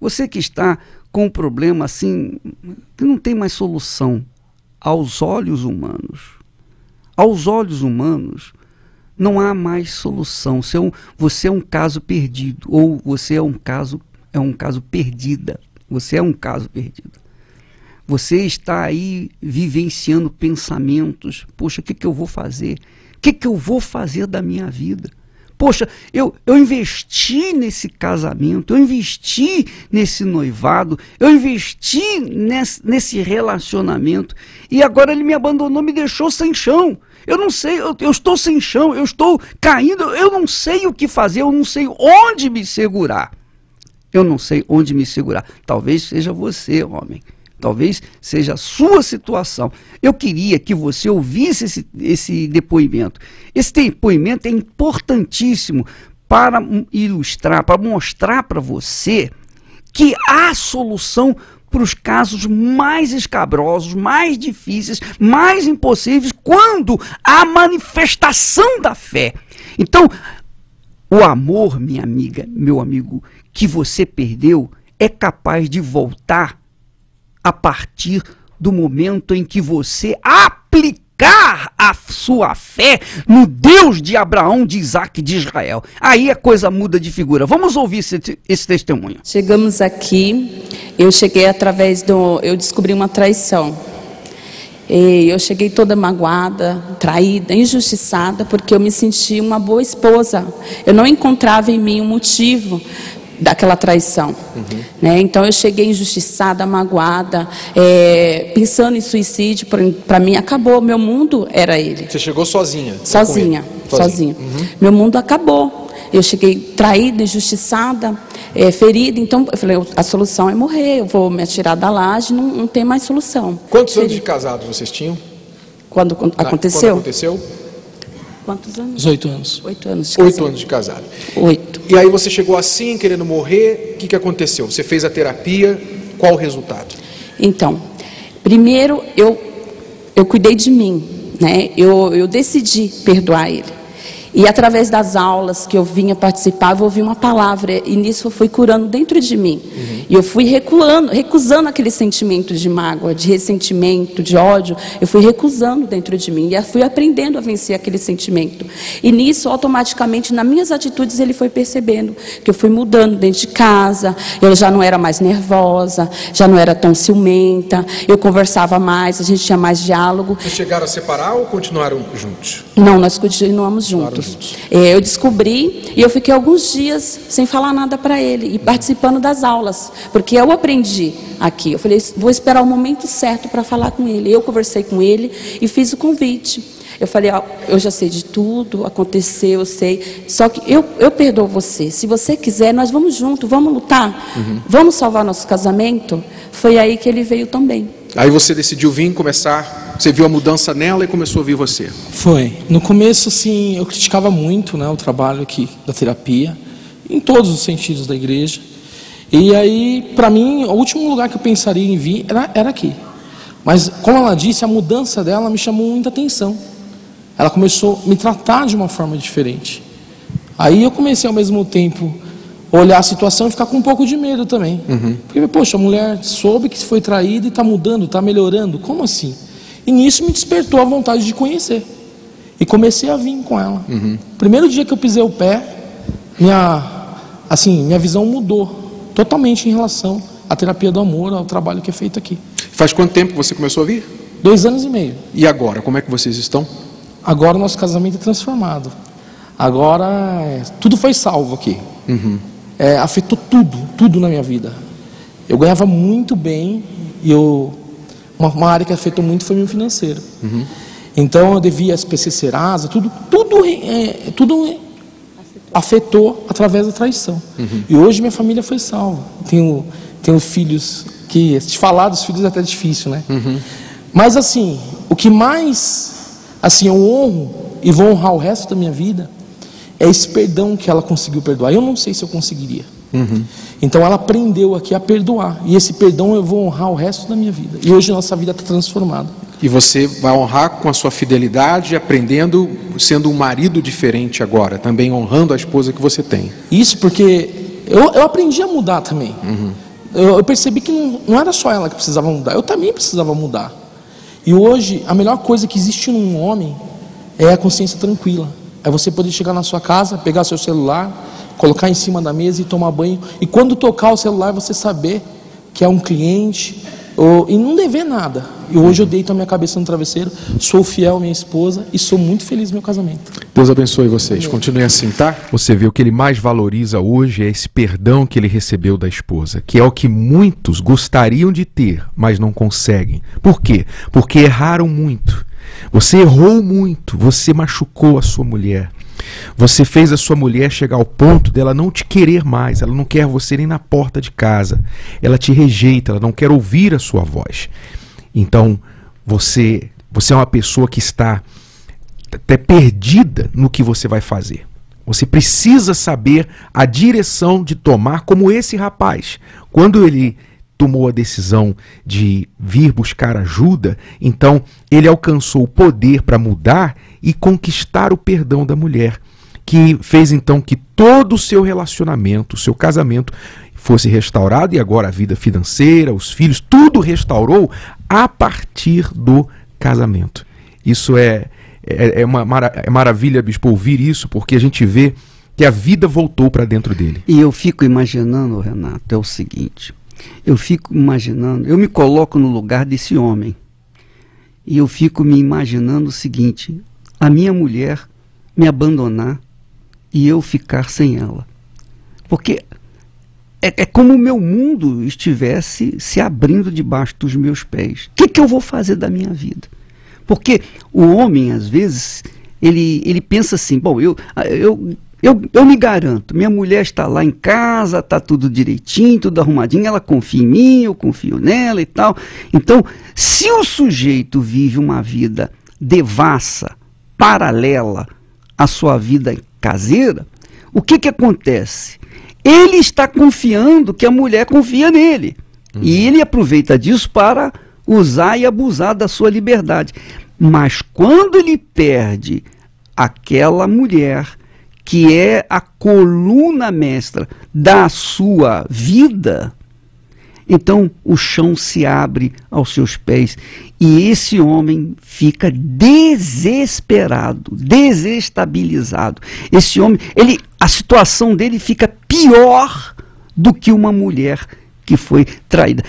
Você que está com um problema assim, que não tem mais solução aos olhos humanos. Aos olhos humanos, não há mais solução. Você é um, você é um caso perdido, ou você é um caso, é um caso perdida. Você é um caso perdido. Você está aí vivenciando pensamentos. Poxa, o que, que eu vou fazer? O que, que eu vou fazer da minha vida? Poxa, eu, eu investi nesse casamento, eu investi nesse noivado, eu investi nesse, nesse relacionamento e agora ele me abandonou, me deixou sem chão. Eu não sei, eu, eu, estou sem chão, eu estou caindo, eu não sei o que fazer, eu não sei onde me segurar. Eu não sei onde me segurar. Talvez seja você, homem. Talvez seja a sua situação. Eu queria que você ouvisse esse, esse depoimento. Esse depoimento é importantíssimo para ilustrar, para mostrar para você que há solução para os casos mais escabrosos, mais difíceis, mais impossíveis, quando há manifestação da fé. Então, o amor, minha amiga, meu amigo, que você perdeu, é capaz de voltar a partir do momento em que você aplicar a sua fé no Deus de Abraão, de Isaac e de Israel. Aí a coisa muda de figura. Vamos ouvir esse, esse testemunho. Chegamos aqui, eu cheguei através do. Eu descobri uma traição. Eu cheguei toda magoada, traída, injustiçada, porque eu me senti uma boa esposa. Eu não encontrava em mim um motivo daquela traição. Uhum. Né? Então eu cheguei injustiçada, magoada, é, pensando em suicídio. Para mim acabou. Meu mundo era ele. Você chegou sozinha? Sozinha, sozinha. sozinha. Uhum. Meu mundo acabou. Eu cheguei traída, injustiçada, é, ferida. Então eu falei: a solução é morrer. Eu vou me atirar da laje. Não, não tem mais solução. Quantos anos de casado vocês tinham? Quando aconteceu? Quando aconteceu? Quantos anos? Oito anos. Oito anos de Oito anos de casado. Oito. E aí você chegou assim, querendo morrer. O que, que aconteceu? Você fez a terapia. Qual o resultado? Então, primeiro eu, eu cuidei de mim. Né? Eu, eu decidi perdoar ele. E através das aulas que eu vinha participar, eu ouvi uma palavra e nisso eu fui curando dentro de mim. Uhum. E eu fui recuando, recusando aquele sentimento de mágoa, de ressentimento, de ódio. Eu fui recusando dentro de mim e fui aprendendo a vencer aquele sentimento. E nisso, automaticamente, nas minhas atitudes, ele foi percebendo que eu fui mudando dentro de casa. Eu já não era mais nervosa, já não era tão ciumenta. Eu conversava mais, a gente tinha mais diálogo. Vocês chegaram a separar ou continuaram juntos? Não, nós continuamos juntos. É, eu descobri e eu fiquei alguns dias sem falar nada para ele e participando das aulas, porque eu aprendi aqui. Eu falei, vou esperar o momento certo para falar com ele. Eu conversei com ele e fiz o convite. Eu falei, ó, eu já sei de tudo, aconteceu, eu sei. Só que eu, eu perdoo você. Se você quiser, nós vamos junto, vamos lutar, uhum. vamos salvar nosso casamento. Foi aí que ele veio também. Aí você decidiu vir começar, você viu a mudança nela e começou a ouvir você. Foi. No começo, sim, eu criticava muito né, o trabalho aqui da terapia, em todos os sentidos da igreja. E aí, para mim, o último lugar que eu pensaria em vir era, era aqui. Mas, como ela disse, a mudança dela me chamou muita atenção. Ela começou a me tratar de uma forma diferente. Aí eu comecei ao mesmo tempo olhar a situação e ficar com um pouco de medo também. Uhum. Porque, poxa, a mulher soube que foi traída e está mudando, está melhorando. Como assim? E nisso me despertou a vontade de conhecer. E comecei a vir com ela. Uhum. Primeiro dia que eu pisei o pé, minha, assim, minha visão mudou totalmente em relação à terapia do amor, ao trabalho que é feito aqui. Faz quanto tempo você começou a vir? Dois anos e meio. E agora, como é que vocês estão? Agora o nosso casamento é transformado. Agora é, tudo foi salvo aqui. Uhum é, afetou tudo, tudo na minha vida. Eu ganhava muito bem e eu, uma, uma área que afetou muito foi meu financeiro. Uhum. Então eu devia SPC Serasa, tudo, tudo, é, tudo afetou através da traição. Uhum. E hoje minha família foi salva. Tenho, tenho filhos que, te falar dos filhos é até difícil, né? Uhum. Mas assim, o que mais, assim, eu honro e vou honrar o resto da minha vida é esse perdão que ela conseguiu perdoar. Eu não sei se eu conseguiria. Uhum. Então ela aprendeu aqui a perdoar. E esse perdão eu vou honrar o resto da minha vida. E hoje nossa vida está transformada. E você vai honrar com a sua fidelidade, aprendendo, sendo um marido diferente agora, também honrando a esposa que você tem. Isso porque eu, eu aprendi a mudar também. Uhum. Eu, eu percebi que não, não era só ela que precisava mudar, eu também precisava mudar. E hoje, a melhor coisa que existe num homem é a consciência tranquila. É você poder chegar na sua casa, pegar seu celular, colocar em cima da mesa e tomar banho. E quando tocar o celular, você saber que é um cliente, ou, e não dever nada. E hoje eu deito a minha cabeça no travesseiro, sou fiel à minha esposa e sou muito feliz no meu casamento. Deus abençoe vocês. Continue assim, tá? Você vê o que ele mais valoriza hoje é esse perdão que ele recebeu da esposa, que é o que muitos gostariam de ter, mas não conseguem. Por quê? Porque erraram muito. Você errou muito, você machucou a sua mulher. Você fez a sua mulher chegar ao ponto dela não te querer mais, ela não quer você nem na porta de casa. Ela te rejeita, ela não quer ouvir a sua voz. Então, você, você é uma pessoa que está até perdida no que você vai fazer. Você precisa saber a direção de tomar, como esse rapaz. Quando ele tomou a decisão de vir buscar ajuda, então ele alcançou o poder para mudar e conquistar o perdão da mulher, que fez então que todo o seu relacionamento, o seu casamento fosse restaurado e agora a vida financeira, os filhos, tudo restaurou a partir do casamento. Isso é, é, é uma mara é maravilha, bispo, ouvir isso, porque a gente vê que a vida voltou para dentro dele. E eu fico imaginando, Renato, é o seguinte: eu fico imaginando, eu me coloco no lugar desse homem. E eu fico me imaginando o seguinte: a minha mulher me abandonar e eu ficar sem ela. Porque é, é como o meu mundo estivesse se abrindo debaixo dos meus pés. O que, que eu vou fazer da minha vida? Porque o homem, às vezes, ele, ele pensa assim: bom, eu, eu eu, eu me garanto, minha mulher está lá em casa, está tudo direitinho, tudo arrumadinho, ela confia em mim, eu confio nela e tal. Então, se o sujeito vive uma vida devassa, paralela à sua vida caseira, o que, que acontece? Ele está confiando que a mulher confia nele. Uhum. E ele aproveita disso para usar e abusar da sua liberdade. Mas quando ele perde aquela mulher que é a coluna mestra da sua vida, então o chão se abre aos seus pés e esse homem fica desesperado, desestabilizado. Esse homem, ele, a situação dele fica pior do que uma mulher que foi traída.